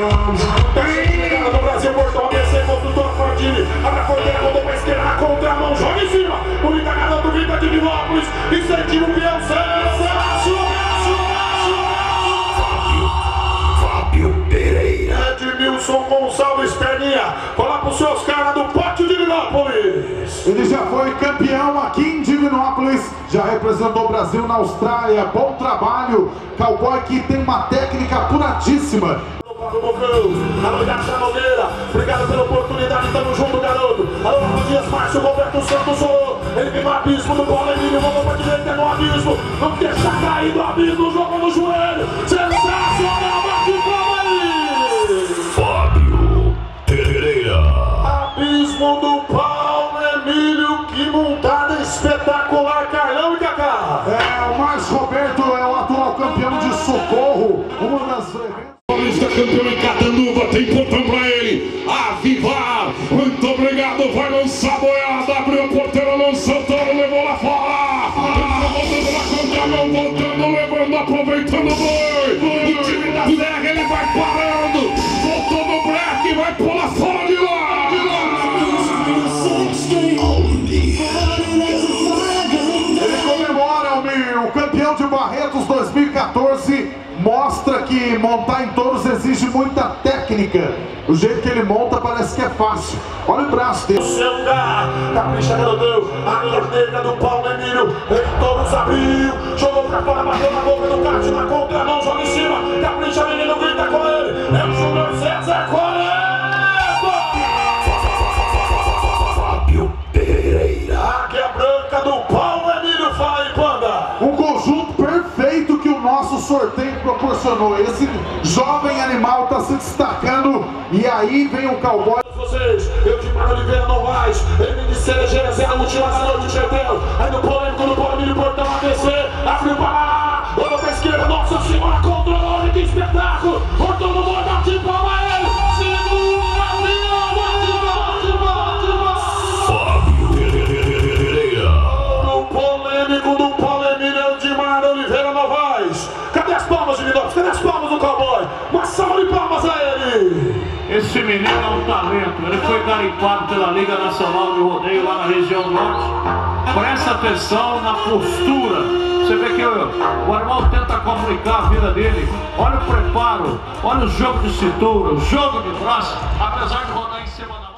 vamos. Tem do Brasil, Portão, ABC, construtor Fordini. Abre a porteira, rodou pra esquerda, na contramão, joga em cima. Bonita garoto, vinda de Milópolis. Incentiva o peão, Fábio Pereira. Edmilson Gonçalves Perninha. Cola pros seus caras do Pátio de Milópolis. Ele já foi campeão aqui em Divinópolis, já representou o Brasil na Austrália. Bom trabalho, cowboy que tem uma técnica apuradíssima. Alô, Gacha Nogueira, obrigado pela oportunidade, tamo junto, garoto. Alô, Dias Márcio, Roberto Santos, sou ele vem no abismo do bola, Emílio, voltou pra direita, é no abismo. Não deixa cair do abismo, jogou no joelho. Sensacional, bate palma aí. Fábio Pereira. Abismo do Paulo Emílio, que montada espetacular, Carlão e Cacá. É, o Márcio Roberto é o atual campeão de socorro, uma das Paulista campeão muito obrigado, vai lançar a boiada, abriu a porteira, lançou o touro, levou lá fora. Voltando na contramão, voltando, levando, aproveitando o boi. O time da terra, ele vai parando. Voltou no break, vai pular fora de lá. De Ele comemora o campeão de Barretos 2014. Que montar em touros exige muita técnica. O jeito que ele monta parece que é fácil. Olha o braço dele. Seu lugar, capricha garotão, a corneta do Paulo Emílio, em todos abriu, jogou pra fora, bateu na boca do kart, na contramão, joga em cima, capricha menino, grita com ele, é o Júnior César Quaresma! O nosso sorteio proporcionou. Esse jovem animal está se destacando e aí vem o cowboy. Vocês, eu de Mano Oliveira ele de Cerejeira, Zé, a última da noite, Chetel, aí no polêmico, no Emílio, portão ABC, abriu pra lá, olhou pra esquerda, nossa senhora, controlou, que espetáculo, palmas do cowboy, uma salva de palmas a ele. Esse menino é um talento, ele foi garimpado pela Liga Nacional de Rodeio lá na região norte. Presta atenção na postura. Você vê que o, o animal tenta comunicar a vida dele. Olha o preparo, olha o jogo de cintura, o jogo de braço, apesar de rodar em cima da.